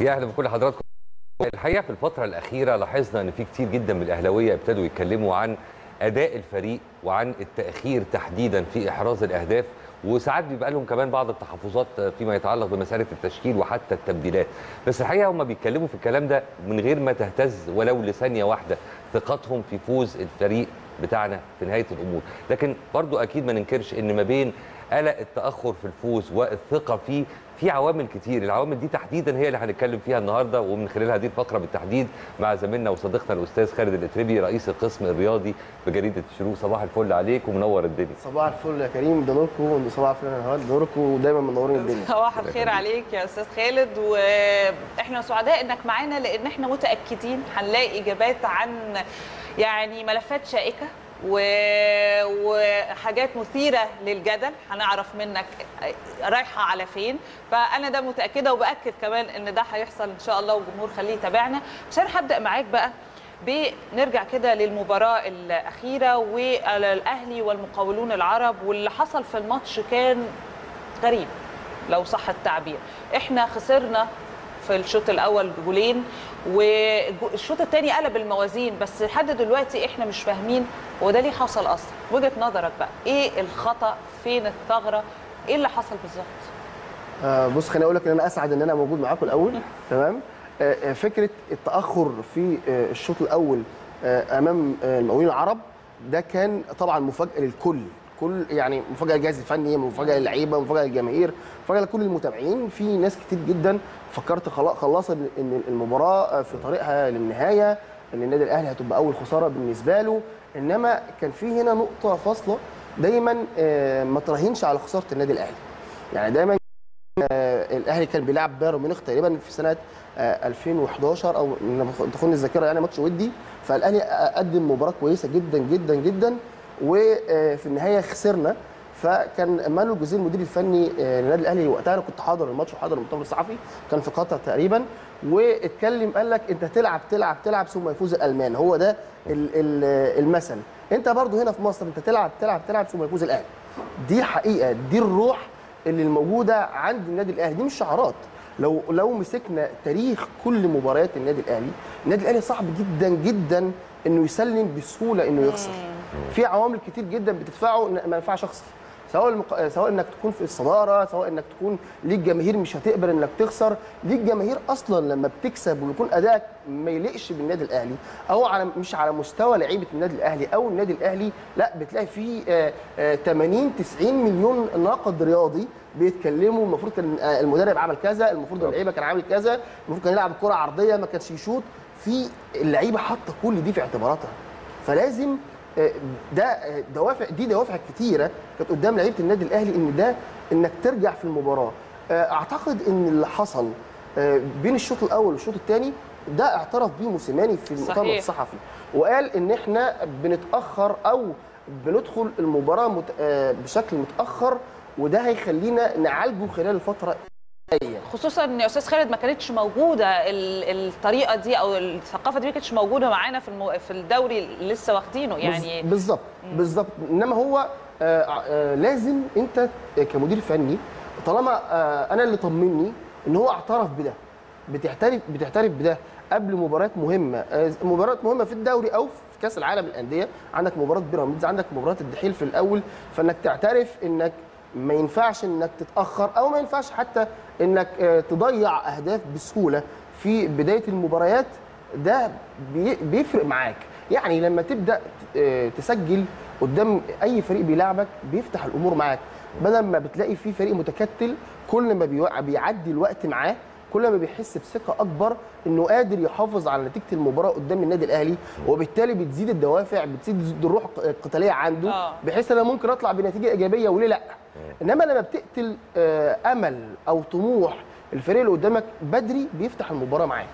يا أهلا بكل حضراتكم الحقيقة في الفترة الأخيرة لاحظنا إن في كتير جدا من الأهلاوية ابتدوا يتكلموا عن أداء الفريق وعن التأخير تحديدا في إحراز الأهداف وساعات بيبقى لهم كمان بعض التحفظات فيما يتعلق بمسألة التشكيل وحتى التبديلات. بس الحقيقة هم بيتكلموا في الكلام ده من غير ما تهتز ولو لثانية واحدة ثقتهم في فوز الفريق بتاعنا في نهاية الأمور. لكن برضو أكيد ما ننكرش إن ما بين قلق التأخر في الفوز والثقة فيه في عوامل كتير. العوامل دي تحديدا هي اللي هنتكلم فيها النهارده ومن خلال هذه الفقرة بالتحديد مع زميلنا وصديقنا الأستاذ خالد الاتربي رئيس القسم الرياضي بجريدة الشروق. صباح الفل عليك ومنور الدنيا. صباح الفل يا كريم. ده نوركم صباح الفل يا نهاد نوركم ودايما منورين الدنيا. صباح الخير عليك يا أستاذ خالد. وإحنا سعداء إنك معانا لأن إحنا متأكدين هنلاقي إجابات عن يعني ملفات شائكة. وحاجات مثيرة للجدل هنعرف منك رايحة على فين. فأنا ده متأكدة وبأكد كمان إن ده هيحصل إن شاء الله والجمهور خليه يتابعنا. بس أنا هبدأ معاك بقى. بنرجع كده للمباراة الأخيرة والأهلي والمقاولون العرب واللي حصل في الماتش كان غريب لو صح التعبير. إحنا خسرنا في الشوط الأول جولين والشوط الثاني قلب الموازين بس لحد دلوقتي إحنا مش فاهمين هو ده ليه حصل أصلا؟ وجهة نظرك بقى إيه الخطأ؟ فين الثغرة؟ إيه اللي حصل بالظبط؟ آه بص خليني أقول لك إن أنا أسعد إن أنا موجود معاكم الأول تمام؟ آه فكرة التأخر في آه الشوط الأول آه أمام آه المقاولين العرب ده كان طبعا مفاجأة للكل. كل يعني مفاجأة للجهاز الفني مفاجأة للعيبة مفاجأة للجماهير مفاجأة لكل المتابعين. في ناس كتير جدا فكرت خلاص إن المباراة في طريقها للنهاية إن النادي الأهلي هتبقى أول خسارة بالنسبة له. إنما كان في هنا نقطة فاصلة. دايما ما تراهنش على خسارة النادي الأهلي. يعني دايما الأهلي كان بيلعب بايرن ميونخ تقريبا في سنة 2011 أو تخون الذاكرة يعني ماتش ودي. فالأهلي قدم مباراة كويسة جدا جدا جدا. وفي النهاية خسرنا. فكان مانو الجوزيه المدير الفني للنادي الأهلي وقتها أنا كنت حاضر الماتش وحاضر المؤتمر الصحفي كان في قطر تقريبا واتكلم قال لك أنت تلعب تلعب تلعب ثم يفوز الألمان. هو ده المثل. أنت برضو هنا في مصر أنت تلعب تلعب تلعب ثم يفوز الأهلي. دي حقيقه دي الروح اللي الموجودة عند النادي الأهلي دي مش شعارات. لو لو مسكنا تاريخ كل مباريات النادي الأهلي النادي الأهلي صعب جدا جدا إنه يسلم بسهولة إنه يخسر. في عوامل كتير جدا بتدفعه ما ينفعش أخسر. سواء المق... سواء إنك تكون في الصدارة سواء إنك تكون ليك جماهير مش هتقبل إنك تخسر. ليك جماهير أصلا لما بتكسب ويكون أدائك ما يليقش بالنادي الأهلي أو على مش على مستوى لعيبة النادي الأهلي أو النادي الأهلي لا بتلاقي فيه آه آه 80 90 مليون ناقد رياضي بيتكلموا المفروض كان المدرب عمل كذا المفروض اللعيبة كان عامل كذا المفروض كان يلعب كرة عرضية ما كانش يشوط. في اللعيبة حاطة كل دي في اعتباراتها. فلازم ده دوافع دي دوافع كتيرة كانت قدام لعيبة النادي الأهلي إن ده إنك ترجع في المباراة. أعتقد إن اللي حصل بين الشوط الأول والشوط الثاني ده اعترف بيه موسيماني في المؤتمر الصحفي وقال إن إحنا بنتأخر أو بندخل المباراة مت... بشكل متأخر وده هيخلينا نعالجه خلال الفترة خصوصا إن يا أستاذ خالد ما كانتش موجودة الطريقة دي أو الثقافة دي ما كانتش موجودة معانا في المو... في الدوري اللي لسه واخدينه يعني. بالظبط بالظبط. إنما هو آآ آآ لازم أنت كمدير فني طالما أنا اللي طمني إن هو اعترف بده بتعترف بتعترف بده قبل مباريات مهمة مباريات مهمة في الدوري أو في كأس العالم للأندية عندك مباراة بيراميدز عندك مباراة الدحيل في الأول فإنك تعترف إنك ما ينفعش إنك تتأخر أو ما ينفعش حتى إنك تضيع أهداف بسهولة في بداية المباريات. ده بيفرق معاك. يعني لما تبدأ تسجل قدام أي فريق بيلعبك بيفتح الأمور معاك. بدل ما بتلاقي في فريق متكتل كل ما بيعدي الوقت معاه كل ما بيحس بثقة أكبر إنه قادر يحافظ على نتيجة المباراة قدام النادي الأهلي وبالتالي بتزيد الدوافع بتزيد الروح القتالية عنده بحيث أنا ممكن أطلع بنتيجة إيجابية وليه لأ. إنما لما بتقتل أمل أو طموح الفريق اللي قدامك بدري بيفتح المباراة معاك.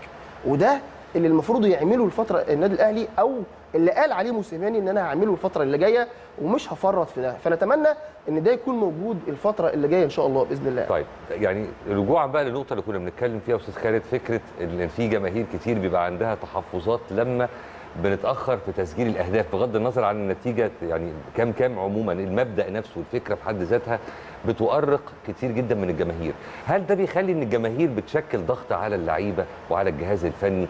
وده اللي المفروض يعمله الفترة النادي الأهلي أو اللي قال عليه موسيماني إن أنا هعمله الفترة اللي جاية ومش هفرط في ده. فنتمنى إن ده يكون موجود الفترة اللي جاية إن شاء الله بإذن الله. طيب يعني رجوعا بقى للنقطة اللي كنا بنتكلم فيها أستاذ خالد فكرة إن في جماهير كتير بيبقى عندها تحفظات لما بنتأخر في تسجيل الأهداف بغض النظر عن النتيجة يعني كام كام عموما المبدأ نفسه والفكرة في حد ذاتها بتؤرق كتير جدا من الجماهير. هل ده بيخلي إن الجماهير بتشكل ضغط على اللعيبة وعلى الجهاز الفني؟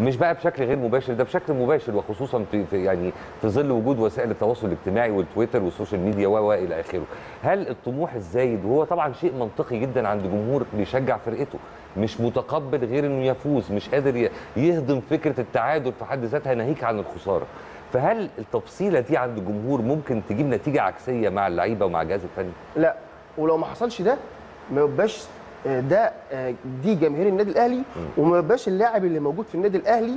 مش بقى بشكل غير مباشر ده بشكل مباشر وخصوصا في, في يعني في ظل وجود وسائل التواصل الاجتماعي والتويتر وال social media و إلى آخره. هل الطموح الزايد وهو طبعا شيء منطقي جدا عند جمهور بيشجع فرقته مش متقبل غير إنه يفوز مش قادر يهضم فكرة التعادل في حد ذاتها ناهيك عن الخسارة؟ فهل التفصيلة دي عند الجمهور ممكن تجيب نتيجة عكسية مع اللعيبة ومع الجهاز الفني؟ لا ولو ما حصلش ده ما يبقاش ده آه، دي جماهير النادي الأهلي وما يبقاش اللاعب اللي موجود في النادي الأهلي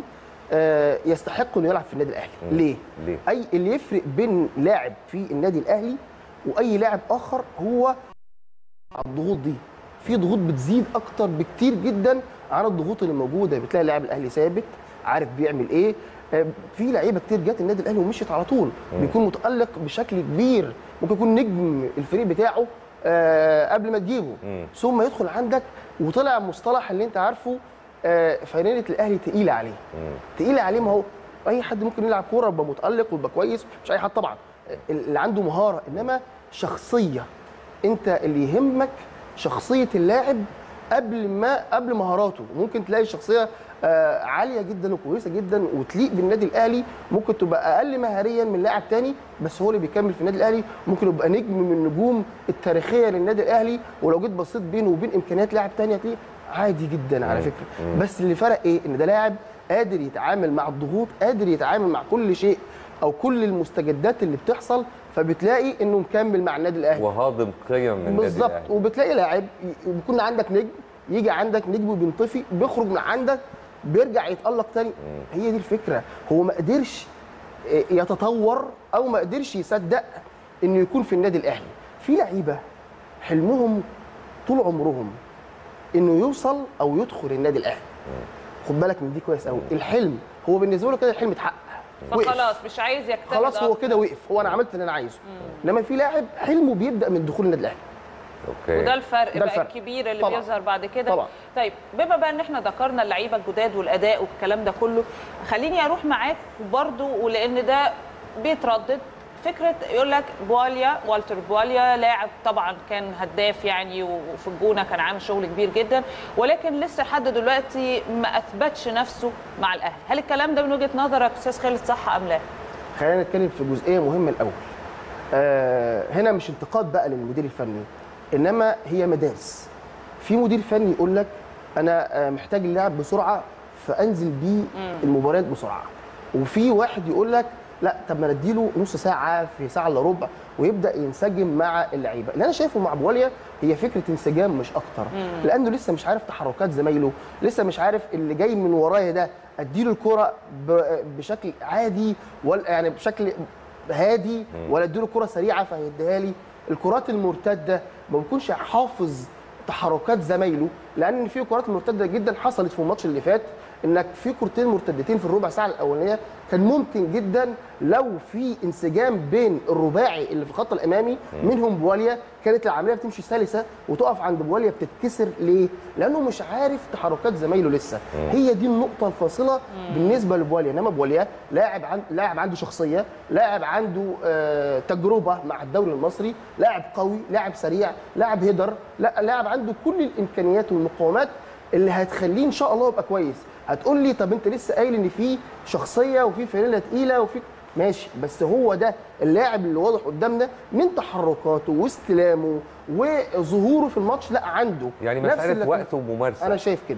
آه، يستحق إنه يلعب في النادي الأهلي. ليه؟ ليه؟ أي اللي يفرق بين لاعب في النادي الأهلي وأي لاعب آخر هو الضغوط دي. في ضغوط بتزيد أكتر بكتير جدا عن الضغوط اللي موجودة. بتلاقي اللاعب الأهلي ثابت عارف بيعمل إيه. آه، في لعيبة كتير جت النادي الأهلي ومشيت على طول. بيكون متألق بشكل كبير. ممكن يكون نجم الفريق بتاعه آه، قبل ما تجيبه. ثم يدخل عندك وطلع مصطلح اللي انت عارفه آه، فنانة الأهلي تقيلة عليه. تقيلة عليه ما هو أي حد ممكن يلعب كورة يبقى متألق ويبقى كويس مش أي حد طبعا. اللي عنده مهارة إنما شخصية. أنت اللي يهمك شخصية اللاعب قبل ما قبل مهاراته. ممكن تلاقي شخصية آه، عالية جدا وكويسة جدا وتليق بالنادي الأهلي. ممكن تبقى أقل مهاريا من لاعب تاني بس هو اللي بيكمل في النادي الأهلي. ممكن يبقى نجم من النجوم التاريخية للنادي الأهلي. ولو جيت بصيت بينه وبين إمكانيات لاعب تاني هتلاقيه عادي جدا على. فكرة. بس اللي فرق إيه؟ إن ده لاعب قادر يتعامل مع الضغوط قادر يتعامل مع كل شيء أو كل المستجدات اللي بتحصل فبتلاقي إنه مكمل مع النادي الأهلي. وهاضم قيم من بالظبط. وبتلاقي لاعب بيكون عندك نجم يجي عندك نجم وبينطفي بيخرج من عندك بيرجع يتألق تاني. هي دي الفكرة. هو ما قدرش آه، يتطور أو ما قدرش يصدق إنه يكون في النادي الأهلي. في لعيبة حلمهم طول عمرهم إنه يوصل أو يدخل النادي الأهلي. خد بالك من دي كويس قوي الحلم هو بالنسبة له كده الحلم اتحقق. فخلاص مش عايز يجتهد خلاص هو. كده وقف. هو أنا عملت اللي أنا عايزه. إنما في لاعب حلمه بيبدأ من دخول النادي الأهلي. أوكي. وده الفرق ده بقى الفرق. الكبير اللي طبعاً. بيظهر بعد كده. طبعاً. طيب بما بقى إن إحنا ذكرنا اللعيبة الجداد والأداء والكلام ده كله خليني أروح معاك برضو ولأن ده بيتردد. فكرة يقول لك بواليا والتر بواليا لاعب طبعا كان هداف يعني وفي الجونة كان عامل شغل كبير جدا ولكن لسه لحد دلوقتي ما أثبتش نفسه مع الأهلي. هل الكلام ده من وجهة نظرك أستاذ خالد صح أم لا؟ خلينا نتكلم في جزئية مهمة الأول. آه هنا مش انتقاد بقى للمدير الفني. إنما هي مدارس. في مدير فني يقول لك أنا آه محتاج اللاعب بسرعة فأنزل بيه المباريات بسرعة. وفي واحد يقول لك لا طب ما نديله نص ساعة في ساعة إلا ربع ويبدأ ينسجم مع اللعيبة. اللي أنا شايفه مع بواليا هي فكرة انسجام مش أكتر. لأنه لسه مش عارف تحركات زمايله لسه مش عارف اللي جاي من ورايا ده أديله الكرة ب- بشكل عادي ولا يعني بشكل هادي ولا أديله كرة سريعة فهيديها لي. الكرات المرتدة ما بيكونش حافظ تحركات زمايله لأن في كرات مرتدة جدا حصلت في الماتش اللي فات. إنك في كورتين مرتدتين في الربع ساعة الأولانية كان ممكن جدا لو في انسجام بين الرباعي اللي في الخط الأمامي منهم بواليا. كانت العملية بتمشي سلسة وتقف عند بواليا بتتكسر ليه؟ لأنه مش عارف تحركات زمايله لسه. هي دي النقطة الفاصلة بالنسبة لبواليا. إنما بواليا لاعب عن... لاعب عنده شخصية لاعب عنده آه تجربة مع الدوري المصري لاعب قوي لاعب سريع لاعب هيدر لا لاعب عنده كل الإمكانيات والمقومات اللي هتخليه إن شاء الله يبقى كويس. هتقول لي طب أنت لسه قايل إن في شخصية وفي فانيلا تقيلة وفي ماشي بس هو ده اللاعب اللي واضح قدامنا من تحركاته واستلامه وظهوره في الماتش لا عنده. يعني مساله وقت وممارسة. أنا شايف كده.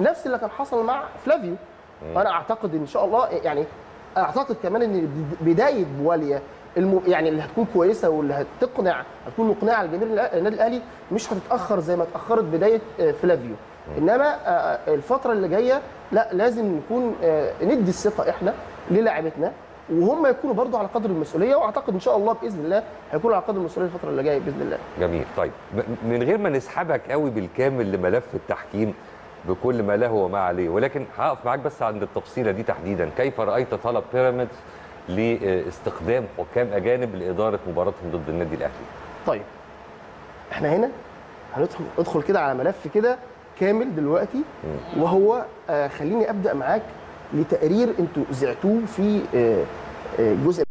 نفس اللي كان حصل مع فلافيو. أنا أعتقد إن شاء الله يعني أعتقد كمان إن بداية بواليا الم... يعني اللي هتكون كويسة واللي هتقنع هتكون مقنعة لجماهير النادي الأهلي مش هتتأخر زي ما اتأخرت بداية آه، فلافيو. إنما آه، الفترة اللي جاية لا لازم نكون آه، ندي الثقة إحنا للاعبتنا وهم يكونوا برضو على قدر المسؤولية وأعتقد إن شاء الله بإذن الله هيكونوا على قدر المسؤولية الفترة اللي جاية بإذن الله. جميل. طيب من غير ما نسحبك قوي بالكامل لملف التحكيم بكل ما له وما عليه ولكن هقف معاك بس عند التفصيلة دي تحديدا. كيف رأيت طلب بيراميدز لاستخدام حكام أجانب لإدارة مباراتهم ضد النادي الأهلي؟ طيب إحنا هنا هندخل ندخل كده على ملف كده كامل دلوقتي وهو آه خليني أبدأ معاك لتقرير أنتوا ذعتوه في آه، آه، جزء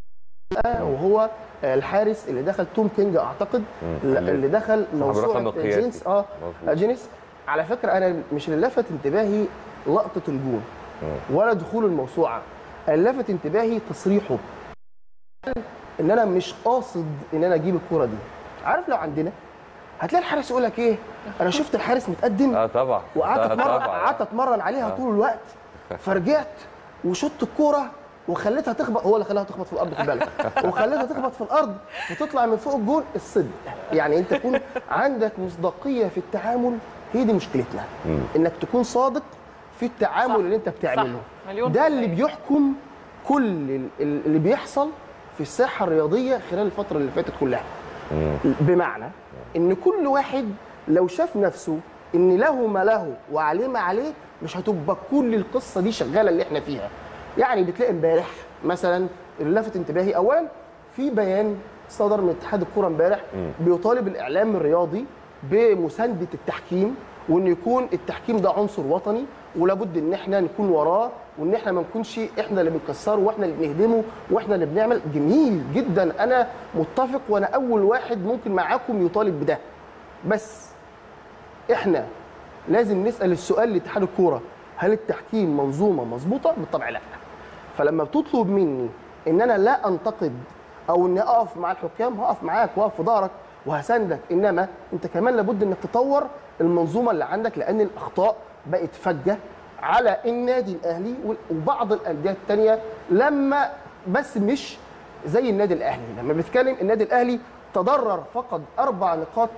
وهو الحارس اللي دخل توم كينج أعتقد. اللي دخل موسوعة. جينيس آه. جينيس على فكرة أنا مش اللي لفت انتباهي لقطة الجون ولا دخول الموسوعة اللي لفت انتباهي تصريحه إن أنا مش قاصد إن أنا أجيب الكوره دي عارف لو عندنا هتلاقي الحارس يقول لك إيه أنا شفت الحارس متقدم آه طبعا وقعدت آه، أتمرن طبعاً. قعدت أتمرن عليها آه. طول الوقت فرجعت وشطت الكورة وخليتها تخبط هو اللي خلاها تخبط في الأرض في بالك وخليتها تخبط في الأرض وتطلع من فوق الجول الصدق يعني أنت تكون عندك مصداقية في التعامل هي دي مشكلتنا. إنك تكون صادق في التعامل صح. اللي أنت بتعمله صح. مليون ده اللي. بيحكم كل ال- ال- اللي بيحصل في الساحة الرياضية خلال الفترة اللي فاتت كلها. بمعنى إن كل واحد لو شاف نفسه إن له ما له وعليه ما عليه مش هتبقى كل القصة دي شغالة اللي إحنا فيها. يعني بتلاقي إمبارح مثلا اللي لفت انتباهي. اولا في بيان صدر من اتحاد الكورة إمبارح بيطالب الإعلام الرياضي بمساندة التحكيم وإن يكون التحكيم ده عنصر وطني ولابد إن إحنا نكون وراه وإن إحنا ما نكونش إحنا اللي بنكسره وإحنا اللي بنهدمه وإحنا اللي بنعمل. جميل جدا. أنا متفق وأنا أول واحد ممكن معاكم يطالب بده. بس إحنا لازم نسأل السؤال لاتحاد الكورة. هل التحكيم منظومة مظبوطة؟ بالطبع لا. فلما بتطلب مني إن أنا لا أنتقد أو إني أقف مع الحكام هقف معاك وأقف في ظهرك وهساندك. إنما أنت كمان لابد إنك تطور المنظومة اللي عندك لأن الأخطاء بقت فجة. على النادي الأهلي وبعض الأندية الثانية لما بس مش زي النادي الأهلي. لما بنتكلم النادي الأهلي تضرر فقد أربع نقاط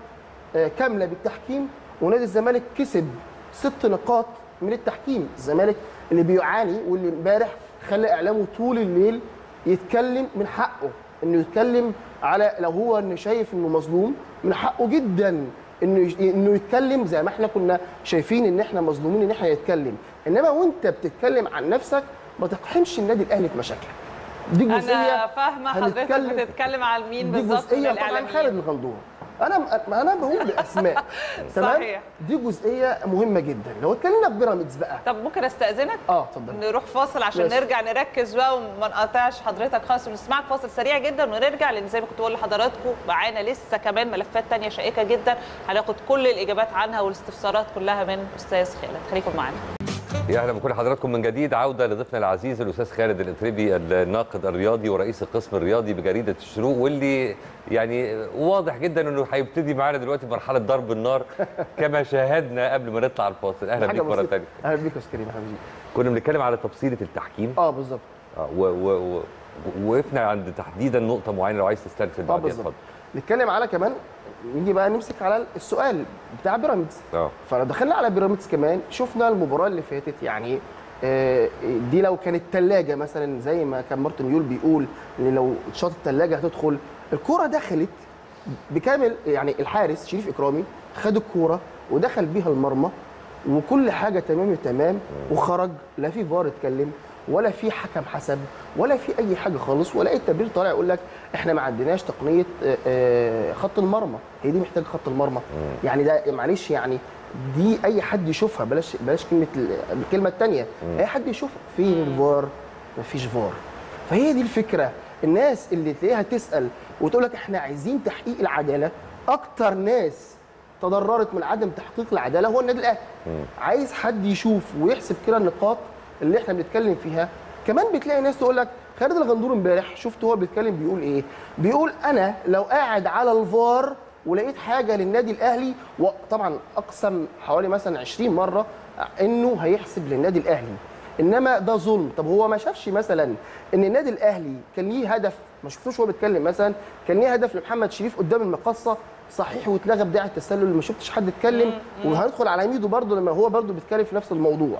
آه، كاملة بالتحكيم ونادي الزمالك كسب ست نقاط من التحكيم. الزمالك اللي بيعاني واللي امبارح خلى إعلامه طول الليل يتكلم من حقه إنه يتكلم على لو هو إنه شايف إنه مظلوم من حقه جدا. إنه إنه يتكلم زي ما إحنا كنا شايفين إن إحنا مظلومين إن إحنا نتكلم إنما وإنت بتتكلم عن نفسك ما تقحمش النادي الأهلي في مشاكلك دي جزئية أنا فاهمة حضرتك بتتكلم على مين دي بالظبط من جزئيه طبعا خالد الغندور أنا أنا بقول بأسماء. تمام؟ صحيح. دي جزئية مهمة جدا. لو اتكلمنا في بيراميدز بقى. طب ممكن أستأذنك؟ آه اتفضل. نروح فاصل عشان ماشي. نرجع نركز بقى وما نقاطعش حضرتك خالص ونسمعك. فاصل سريع جدا ونرجع لأن زي ما كنت بقول لحضراتكم معانا لسه كمان ملفات تانية شائكة جدا. هناخد كل الإجابات عنها والاستفسارات كلها من أستاذ خالد. خليكم معانا. يا أهلا بكل حضراتكم من جديد. عودة لضيفنا العزيز الأستاذ خالد الاتربي الناقد الرياضي ورئيس القسم الرياضي بجريدة الشروق واللي يعني واضح جدا إنه هيبتدي معانا دلوقتي مرحلة ضرب النار كما شاهدنا قبل ما نطلع الفاصل. أهلا بيك مرة ثانية أهلا بيك يا كريم حبيبي. كنا بنتكلم على تفصيلة التحكيم. آه بالظبط. آه، و- و- و- وقفنا عند تحديدا نقطة معينة لو عايز تسترسل آه بالظبط. اتفضل نتكلم على كمان نيجي بقى نمسك على السؤال بتاع بيراميدز. آه. فدخلنا على بيراميدز كمان شفنا المباراة اللي فاتت يعني آه، دي لو كانت ثلاجه مثلا زي ما كان مارتن يول بيقول إن لو شاط الثلاجه هتدخل. الكره دخلت بكامل يعني الحارس شريف إكرامي خد الكورة ودخل بيها المرمى وكل حاجة تمام تمام وخرج. لا في فار اتكلم ولا في حكم حسب ولا في أي حاجة خالص ولا أي تبرير طالع يقول لك إحنا ما عندناش تقنية آه، آه، خط المرمى. هي دي محتاجة خط المرمى. يعني ده معلش يعني دي أي حد يشوفها بلاش بلاش كلمة ال- الكلمة الثانية أي حد يشوفها. فين الفار مفيش فار. فهي دي الفكرة. الناس اللي تلاقيها تسأل وتقول لك إحنا عايزين تحقيق العدالة أكتر ناس تضررت من عدم تحقيق العدالة هو النادي الأهلي. عايز حد يشوف ويحسب كده النقاط اللي إحنا بنتكلم فيها. كمان بتلاقي ناس تقول لك خالد الغندور امبارح شفت هو بيتكلم بيقول إيه؟ بيقول أنا لو قاعد على الفار ولقيت حاجة للنادي الأهلي وطبعا أقسم حوالي مثلا 20 مرة إنه هيحسب للنادي الأهلي. إنما ده ظلم. طب هو ما شافش مثلا إن النادي الأهلي كان ليه هدف؟ ما شفتوش وهو بيتكلم مثلا كان ليه هدف لمحمد شريف قدام المقصة؟ صحيح واتلغى بداعي التسلل ما شفتش حد اتكلم وهندخل على ميدو برضه لما هو برضه بيتكلم في نفس الموضوع.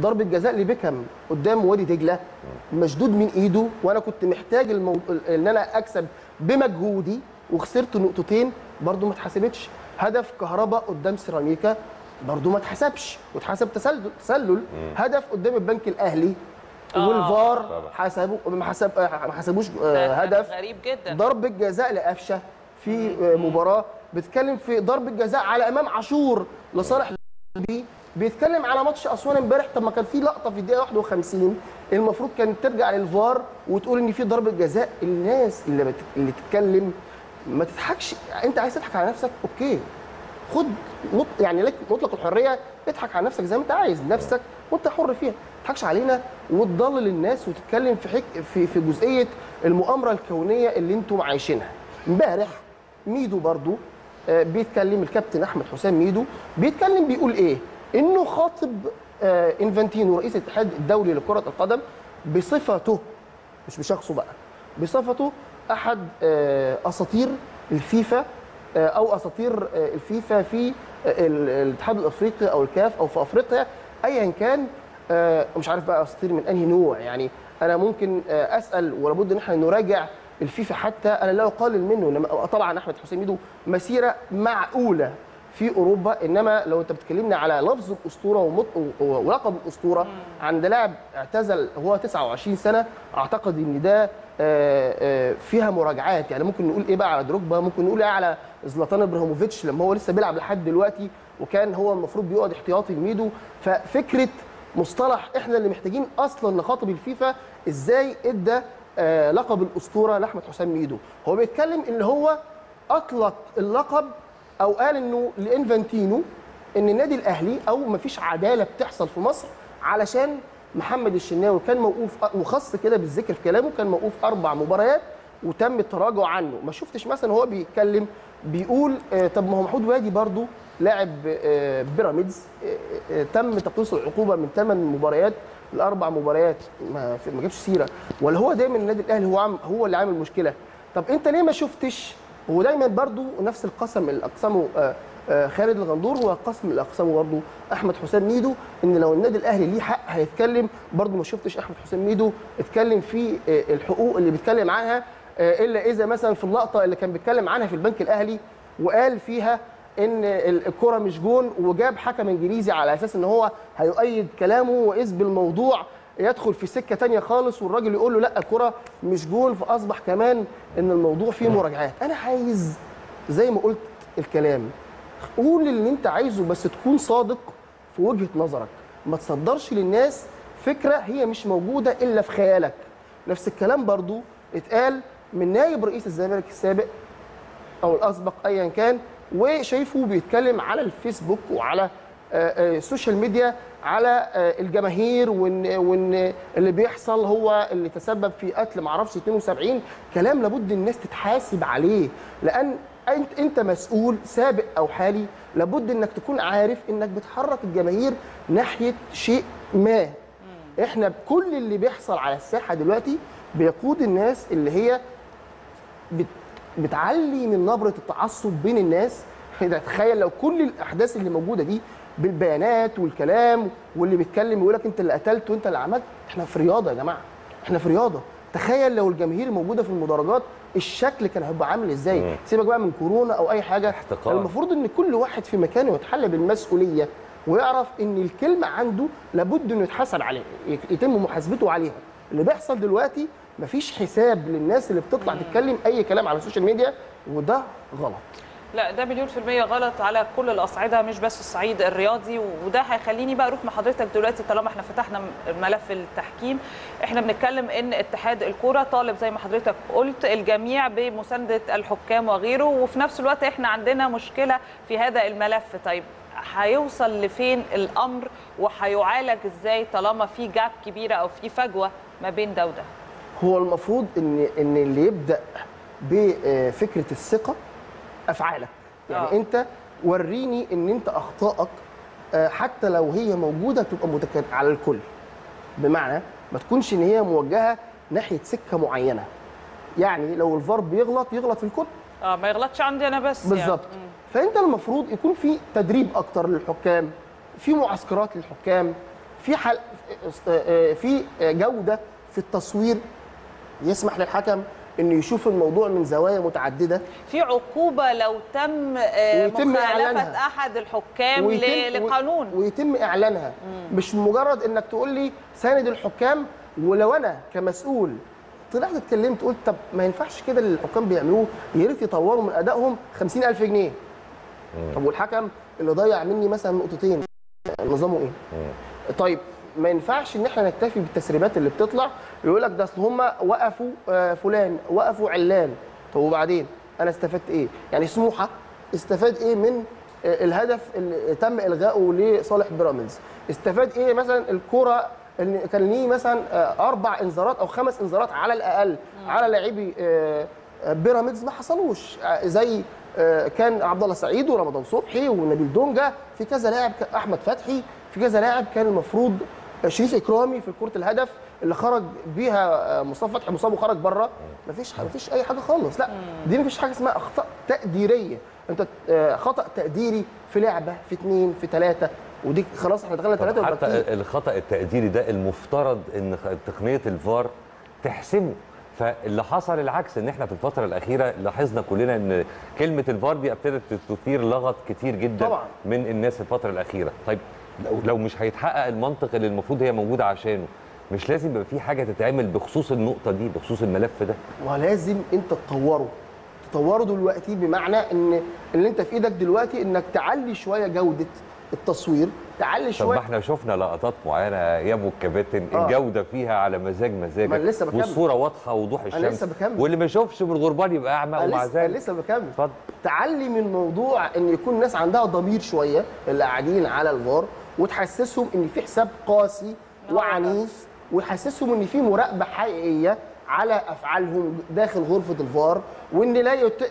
ضربة جزاء لبيكهام قدام وادي دجلة مشدود من إيده وأنا كنت محتاج المو... إن أنا أكسب بمجهودي وخسرت نقطتين برضه ما اتحسبتش. هدف كهرباء قدام سيراميكا برضه ما اتحسبش. واتحسب تسلل تسلل هدف قدام البنك الأهلي. آه. والفار. حسبوا ما حسب ما حسبوش آه، هدف غريب جدا. ضربة جزاء لقفشة في آه، مباراة. بتتكلم في ضربة جزاء على إمام عاشور لصالح بيتكلم على ماتش أسوان امبارح. طب ما كان في لقطة في الدقيقة 51 المفروض كانت ترجع للفار وتقول إن في ضربة جزاء. الناس اللي بت... اللي تتكلم ما تضحكش. أنت عايز تضحك على نفسك؟ أوكي. خد مط... يعني لك مطلق الحرية. اضحك على نفسك زي ما أنت عايز. نفسك وأنت حر فيها. ما تضحكش علينا وتضلل الناس وتتكلم في حك... في في جزئية المؤامرة الكونية اللي أنتم عايشينها. امبارح ميدو برضو آه، بيتكلم الكابتن أحمد حسام ميدو بيتكلم بيقول إيه؟ إنه خاطب آه، إنفانتينو رئيس الاتحاد الدولي لكرة القدم بصفته مش بشخصه بقى بصفته أحد آه، أساطير الفيفا آه، أو أساطير الفيفا في ال- الاتحاد الأفريقي أو الكاف أو في أفريقيا ايا كان مش عارف بقى أساطير من أنهي نوع يعني أنا ممكن أسأل ولابد إن إحنا نراجع الفيفا حتى أنا لا أقلل منه طبعا أحمد حسين ميدو مسيرة معقولة. في أوروبا إنما لو أنت بتكلمني على لفظ الأسطورة ومط- ولقب الأسطورة عند لاعب اعتزل هو 29 سنة أعتقد إن ده آه، آه، فيها مراجعات. يعني ممكن نقول إيه بقى على دروجبا؟ ممكن نقول إيه على زلاتان إبراهيموفيتش لما هو لسه بيلعب لحد دلوقتي وكان هو المفروض بيقعد احتياطي لميدو. ففكرة مصطلح إحنا اللي محتاجين أصلا نخاطب الفيفا إزاي إدى آه، لقب الأسطورة لأحمد حسام ميدو. هو بيتكلم إن هو أطلق اللقب أو قال إنه لإنفانتينو إن النادي الأهلي أو مفيش عدالة بتحصل في مصر علشان محمد الشناوي كان موقوف وخص كده بالذكر في كلامه كان موقوف أربع مباريات وتم التراجع عنه. ما شفتش مثلا هو بيتكلم بيقول آه، طب ما هو محمود وادي برضو لاعب آه، بيراميدز آه، آه، تم تقليص العقوبة من ثمان مباريات لأربع مباريات ما ما جابش سيرة. ولا هو دايما النادي الأهلي هو عم هو اللي عامل مشكلة؟ طب أنت ليه ما شفتش هو دايما برضو نفس القسم اللي أقسمه آه، آه، خالد الغندور هو قسم اللي أقسمه برضو أحمد حسام ميدو إن لو النادي الأهلي ليه حق هيتكلم. برضو ما شفتش أحمد حسام ميدو اتكلم في آه، الحقوق اللي بيتكلم عنها إلا إذا مثلا في اللقطة اللي كان بيتكلم عنها في البنك الأهلي وقال فيها إن ال- الكرة مش جون وجاب حكم إنجليزي على أساس إن هو هيؤيد كلامه وإذ بالموضوع يدخل في سكة تانية خالص والراجل يقول له لا الكره مش جون فأصبح كمان إن الموضوع فيه مراجعات. أنا عايز زي ما قلت الكلام قول اللي أنت عايزه بس تكون صادق في وجهة نظرك. ما تصدرش للناس فكرة هي مش موجودة إلا في خيالك. نفس الكلام برضو اتقال من نائب رئيس الزمالك السابق أو الأسبق ايا كان وشايفه بيتكلم على الفيسبوك وعلى ال social media على آه، الجماهير وإن وإن اللي بيحصل هو اللي تسبب في قتل معرفش 72 كلام لابد الناس تتحاسب عليه لأن أنت أنت مسؤول سابق أو حالي لابد إنك تكون عارف إنك بتحرك الجماهير ناحية شيء ما. إحنا كل اللي بيحصل على الساحة دلوقتي بيقود الناس اللي هي بت بتعلي من نبرة التعصب بين الناس. تخيل لو كل الأحداث اللي موجودة دي بالبيانات والكلام واللي بيتكلم يقول لك انت اللي قتلت وانت اللي عملت. إحنا في رياضة يا جماعة. إحنا في رياضة. تخيل لو الجماهير موجودة في المدرجات الشكل كان هيبقى عامل إزاي؟ سيبك بقى من كورونا أو اي حاجة. احتقار. المفروض ان كل واحد في مكانه يتحلى بالمسؤولية ويعرف ان الكلمة عنده لابد انه يتحاسب عليها يتم محاسبته عليها. اللي بيحصل دلوقتي مفيش حساب للناس اللي بتطلع تتكلم اي كلام على ال social media وده غلط. لا ده مليون في المية غلط على كل الأصعدة مش بس الصعيد الرياضي وده هيخليني بقى أروح مع حضرتك دلوقتي طالما إحنا فتحنا ملف التحكيم. إحنا بنتكلم إن اتحاد الكورة طالب زي ما حضرتك قلت الجميع بمساندة الحكام وغيره وفي نفس الوقت إحنا عندنا مشكلة في هذا الملف. طيب هيوصل لفين الأمر وهيعالج إزاي طالما في جاب كبيرة أو في فجوة ما بين ده وده؟ هو المفروض إن إن اللي يبدأ بفكرة الثقة أفعالك يعني آه. أوه. أنت وريني إن أنت اخطائك آه، حتى لو هي موجودة تبقى متكرره على الكل بمعنى ما تكونش إن هي موجهة ناحية سكة معينة يعني لو الفار بيغلط يغلط في الكل آه ما يغلطش عندي أنا بس يعني. بالظبط فأنت المفروض يكون في تدريب أكتر للحكام في معسكرات للحكام في حل... في جودة في التصوير يسمح للحكم إنه يشوف الموضوع من زوايا متعددة. في عقوبة لو تم آه، ويتم مخالفة إعلانها. أحد الحكام ل- لقانون ويتم إعلانها. مش مجرد إنك تقول لي ساند الحكام ولو أنا كمسؤول طلعت اتكلمت قلت طب ما ينفعش كده اللي الحكام بيعملوه؟ يا ريت يطوروا من أدائهم 50000 جنيه. طب والحكم اللي ضيع مني مثلا نقطتين نظامه إيه؟ طيب ما ينفعش إن إحنا نكتفي بالتسريبات اللي بتطلع يقول لك ده أصل هم وقفوا آه، فلان وقفوا علان. طب وبعدين؟ أنا استفدت إيه؟ يعني سموحة استفاد إيه من آه، الهدف اللي تم إلغائه لصالح بيراميدز؟ استفاد إيه مثلا الكرة اللي كان ليه مثلا آه، أربع إنذارات أو خمس إنذارات على الأقل على لاعبي بيراميدز ما حصلوش. زي كان عبد الله سعيد ورمضان صبحي ونبيل دونجا في كذا لاعب أحمد فتحي في كذا لاعب كان المفروض شريف إكرامي في كرة الهدف اللي خرج بيها آه، مصطفى فتحي مصاب وخرج بره. مفيش مفيش أي حاجة خالص. لا دي مفيش حاجة اسمها أخطاء تقديرية. أنت آه، خطأ تقديري في لعبة في اثنين في ثلاثة ودي خلاص إحنا دخلنا 33 حتى الخطأ التقديري ده المفترض إن تقنية الفار تحسمه. فاللي حصل العكس إن إحنا في الفترة الأخيرة لاحظنا كلنا إن كلمة الفار دي ابتدت تثير لغط كتير جدا طبعاً. من الناس في الفترة الأخيرة. طيب لو, لو مش هيتحقق المنطق اللي المفروض هي موجودة عشانه مش لازم يبقى في حاجة تتعمل بخصوص النقطة دي بخصوص الملف ده ولازم انت تطوره تطوره دلوقتي بمعنى ان اللي انت في إيدك دلوقتي انك تعلي شوية جودة التصوير تعلي طب شوية إحنا شفنا لقطات معينة يا ابو الكباتن آه. الجودة فيها على مزاج مزاجك ما أنا لسه بكمل. والصورة واضحة وضوح الشمس لسه بكمل. واللي ما يشوفش بالغربال يبقى أعمى أنا ومع ذلك لسه بكمل اتفضل تعلي من موضوع إن يكون الناس عندها ضمير شوية اللي قاعدين على الفار وتحسسهم إن في حساب قاسي وعنيف وتحسسهم إن في مراقبة حقيقية على أفعالهم داخل غرفة الفار وإن لا يت...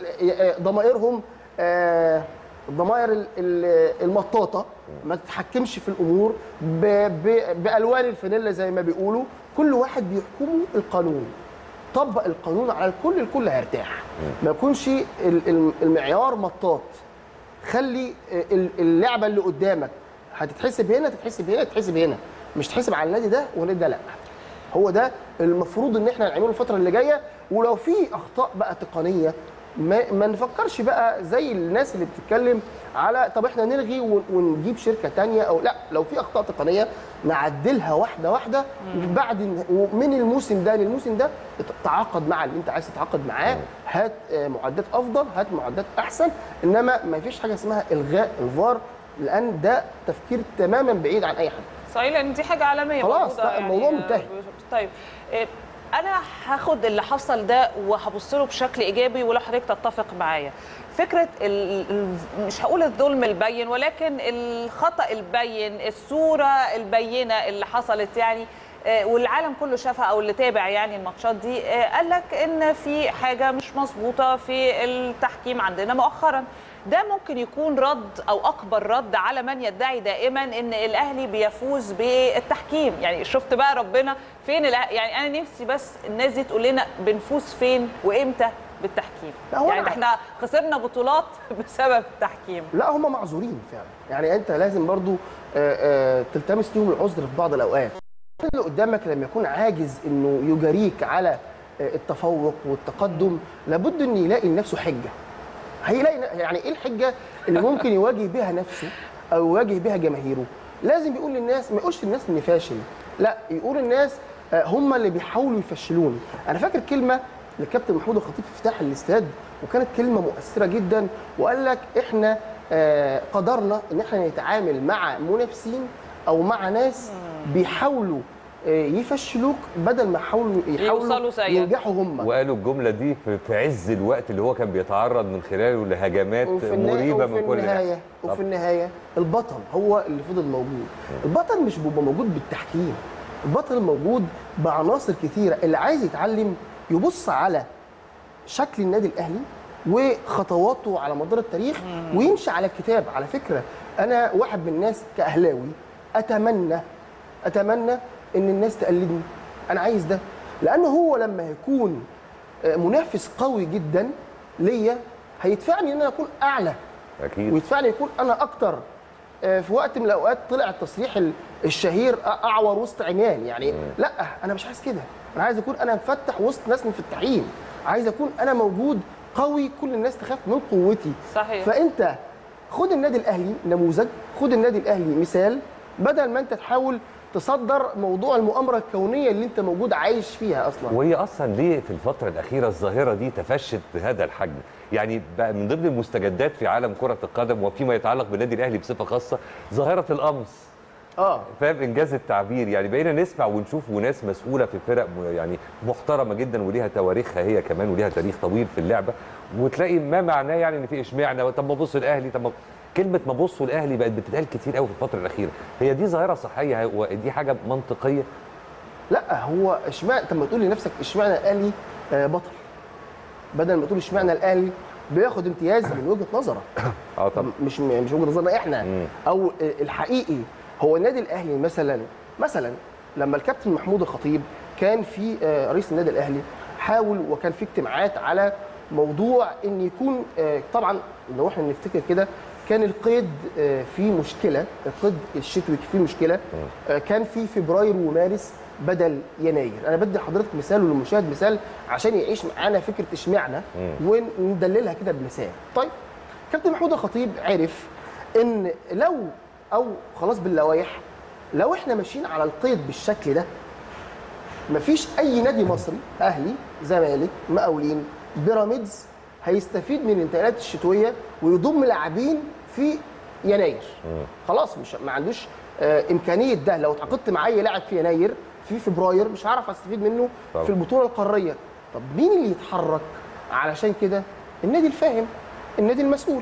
ضمائرهم آه، ضمائر ال- ال- المطاطة ما تتحكمش في الأمور ب... ب... بألوان الفانيلا زي ما بيقولوا. كل واحد بيحكمه القانون طبق القانون على الكل الكل هيرتاح. ما يكونش ال- ال- المعيار مطاط. خلي ال- اللعبة اللي قدامك هتتحسب هنا تتحسب هنا تتحسب هنا. مش تحسب على النادي ده والنادي ده لا. هو ده المفروض إن إحنا نعمله الفترة اللي جاية. ولو في أخطاء بقى تقنية ما, ما نفكرش بقى زي الناس اللي بتتكلم على طب إحنا نلغي ون- ونجيب شركة تانية أو لا. لو في أخطاء تقنية نعدلها واحدة واحدة بعد من الموسم ده للموسم ده تعاقد مع اللي أنت عايز تتعاقد معاه. هات آه، معدات أفضل هات معدات أحسن. إنما ما فيش حاجة اسمها إلغاء الفار. لأن ده تفكير تماما بعيد عن أي حد. صحيح لأن دي حاجة عالمية خلاص، لا، الموضوع منتهي. طيب إيه، أنا هاخد اللي حصل ده وهبص له بشكل إيجابي ولو حضرتك تتفق معايا. فكرة ال... مش هقول الظلم البين ولكن الخطأ البين الصورة البينة اللي حصلت يعني آه، والعالم كله شافها أو اللي تابع يعني الماتشات دي آه، قال لك إن في حاجة مش مظبوطة في التحكيم عندنا مؤخرا. ده ممكن يكون رد أو أكبر رد على من يدعي دائما إن الأهلي بيفوز بالتحكيم. يعني شفت بقى ربنا فين يعني أنا نفسي بس الناس دي تقول لنا بنفوز فين وإمتى بالتحكيم. يعني ده إحنا خسرنا بطولات بسبب التحكيم. لا هم معذورين فعلا. يعني أنت لازم برضو تلتمس لهم العذر في بعض الأوقات. اللي قدامك لما يكون عاجز إنه يجاريك على التفوق والتقدم لابد إن يلاقي لنفسه حجة. هيلاقي يعني إيه الحجة اللي ممكن يواجه بها نفسه أو يواجه بها جماهيره؟ لازم يقول للناس ما يقولش للناس إني فاشل. لا يقول للناس آه، هم اللي بيحاولوا يفشلوني أنا فاكر كلمة للكابتن محمود الخطيب في افتتاح الاستاد وكانت كلمة مؤثرة جدا وقال لك إحنا آه، قدرنا إن إحنا نتعامل مع منافسين أو مع ناس بيحاولوا يفشلوك بدل ما يحاولوا يوصلوا يحاولوا. ينجحوا هم. وقالوا الجملة دي في عز الوقت اللي هو كان بيتعرض من خلاله لهجمات مريبة من كل النهاية ناحيه وفي طب النهاية البطل هو اللي فضل موجود. البطل مش بيبقى موجود بالتحكيم. البطل موجود بعناصر كثيرة اللي عايز يتعلم يبص على شكل النادي الأهلي وخطواته على مدار التاريخ ويمشي على الكتاب. على فكرة أنا واحد من الناس كأهلاوي أتمنى أتمنى إن الناس تقلدني. أنا عايز ده. لأن هو لما يكون آه، منافس قوي جدا ليا هيدفعني إن أنا أكون أعلى. أكيد. ويدفعني يكون أنا أكتر. آه، في وقت من الأوقات طلع التصريح ال- الشهير أعور وسط عميان يعني لأ أنا مش عايز كده. أنا عايز أكون أنا مفتح وسط ناس مفتحين عايز أكون أنا موجود قوي كل الناس تخاف من قوتي. صحيح. فأنت خد النادي الأهلي نموذج. خد النادي الأهلي مثال. بدل ما أنت تحاول تصدر موضوع المؤامرة الكونية اللي انت موجود عايش فيها أصلا. وهي أصلا ليه في الفترة الأخيرة الظاهرة دي تفشت بهذا الحجم. يعني بقى من ضمن المستجدات في عالم كرة القدم وفيما يتعلق بالنادي الأهلي بصفة خاصة ظاهرة القمص. آه. فاهم؟ إنجاز التعبير. يعني بقينا نسمع ونشوف وناس مسؤولة في فرق يعني محترمة جدا وليها تواريخها هي كمان وليها تاريخ طويل في اللعبة. وتلاقي ما معناه يعني إن في إشمعنى؟ طب ما بص الأهلي طب ما كلمة ما بصوا الاهلي بقت بتتقال كتير قوي في الفترة الأخيرة. هي دي ظاهرة صحيه ودي حاجة منطقية؟ لا هو اشمعنى طب ما تقول لنفسك إشمعنى الأهلي آه، بطل؟ بدل ما تقول إشمعنى الأهلي بياخد امتياز من وجهة نظرك. آه طب. مش مش وجهة نظرنا إحنا. مم. أو الحقيقي هو النادي الأهلي مثلا مثلا لما الكابتن محمود الخطيب كان في آه، رئيس النادي الأهلي حاول وكان في اجتماعات على موضوع إن يكون آه، طبعا لو إحنا نفتكر كده كان القيد آه، فيه مشكلة القيد الشتوي فيه مشكلة آه، كان في فبراير ومارس بدل يناير. أنا بدي لحضرتك مثال وللمشاهد مثال عشان يعيش معانا فكرة إشمعنى وندللها كده بمثال. طيب كابتن محمود الخطيب عرف إن لو أو خلاص باللوائح لو إحنا ماشيين على القيد بالشكل ده مفيش أي نادي مصري أهلي زمالك مقاولين بيراميدز هيستفيد من الانتقالات الشتوية ويضم لاعبين في يناير. خلاص مش ما عندوش آه إمكانية ده. لو اتعاقدت مع أي لاعب في يناير في فبراير مش هعرف أستفيد منه طبعا. في البطولة القارية. طب مين اللي يتحرك علشان كده؟ النادي الفاهم النادي المسؤول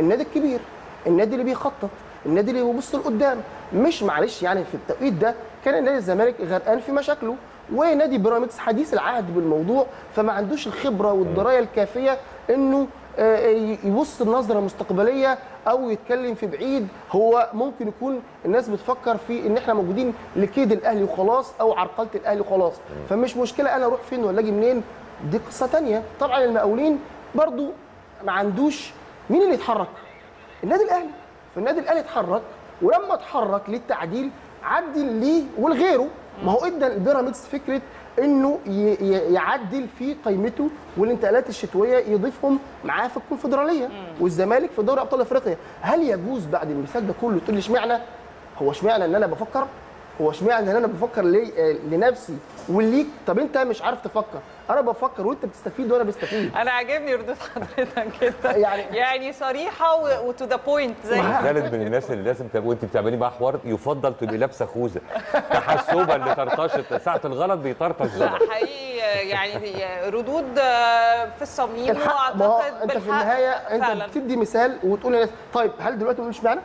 النادي الكبير النادي اللي بيخطط النادي اللي بيبص لقدام. مش معلش يعني في التوقيت ده كان نادي الزمالك غرقان في مشاكله. ونادي بيراميدز حديث العهد بالموضوع فما عندوش الخبرة والدراية الكافية إنه آه، يبص النظره مستقبلية أو يتكلم في بعيد. هو ممكن يكون الناس بتفكر في إن إحنا موجودين لكيد الأهلي وخلاص أو عرقلة الأهلي وخلاص. فمش مشكلة أنا أروح فين ولا أجي منين؟ دي قصة تانية. طبعا المقاولين برضو ما عندوش مين اللي يتحرك؟ النادي الأهلي. فالنادي الأهلي اتحرك ولما اتحرك للتعديل عدل ليه ولغيره. ما هو ادى البيراميدز فكرة إنه يعدل في قيمته والانتقالات الشتوية يضيفهم معاه في الكونفدرالية والزمالك في دوري أبطال أفريقيا. هل يجوز بعد المثال ده كله تقول لي اشمعنى؟ هو اشمعنى إن أنا بفكر؟ هو اشمعنى إن أنا بفكر لي آه، لنفسي؟ وليك طب أنت مش عارف تفكر. أنا بفكر وانت بتستفيد وأنا بستفيد أنا عاجبني ردود حضرتك جدا يعني- يعني صريحة و to the point زي ما- خالد من الناس اللي لازم تبقى وانت بتعملي معاه حوار يفضل تبقي لابسة خوذة تحسبا لطرطشه ساعة الغلط بيطرطش لا حقيقي يعني ردود آه، في الصميم الحق ما هو وأعتقد انت في النهاية انت بتدي مثال وتقول للناس طيب هل دلوقتي اشمعنى؟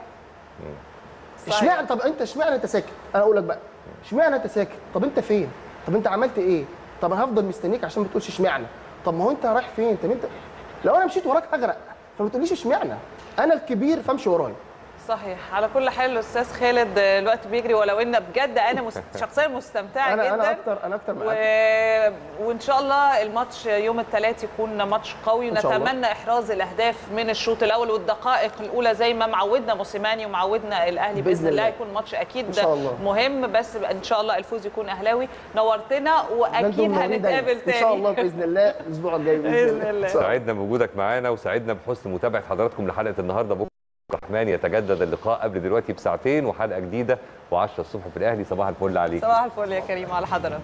صحيح. اشمعنى طب انت اشمعنى انت ساكت؟ أنا أقول لك بقى اشمعنى انت ساكت؟ طب انت فين؟ طب انت عملت إيه؟ طب أنا هفضل مستنيك عشان ما تقولش اشمعنى؟ طب ما هو أنت رايح فين؟ أنت لو أنا مشيت وراك هغرق فما تقوليش اشمعنى؟ أنا الكبير فامشي ورايا صحيح. على كل حال أستاذ خالد الوقت بيجري ولو إن بجد أنا مست... شخصيا مستمتعة أنا جدا. أنا أكتر أنا أكتر و... وإن شاء الله الماتش يوم الثلاث يكون ماتش قوي. ونتمنى إحراز الأهداف من الشوط الأول والدقائق الأولى زي ما معودنا موسيماني ومعودنا الأهلي بإذن, بإذن الله الله. يكون ماتش أكيد إن شاء الله. مهم. بس إن شاء الله الفوز يكون أهلاوي. نورتنا وأكيد. هنتقابل تاني إن شاء الله بإذن الله. الأسبوع الجاي بإذن الله. سعدنا بوجودك معانا وسعدنا بحسن متابعة حضراتكم لحلقة النهارده. بكره الرحمن يتجدد اللقاء قبل دلوقتي بساعتين وحلقة جديدة و10 الصبح في الأهلي. صباح الفل عليك. صباح الفل يا كريم على حضرتك.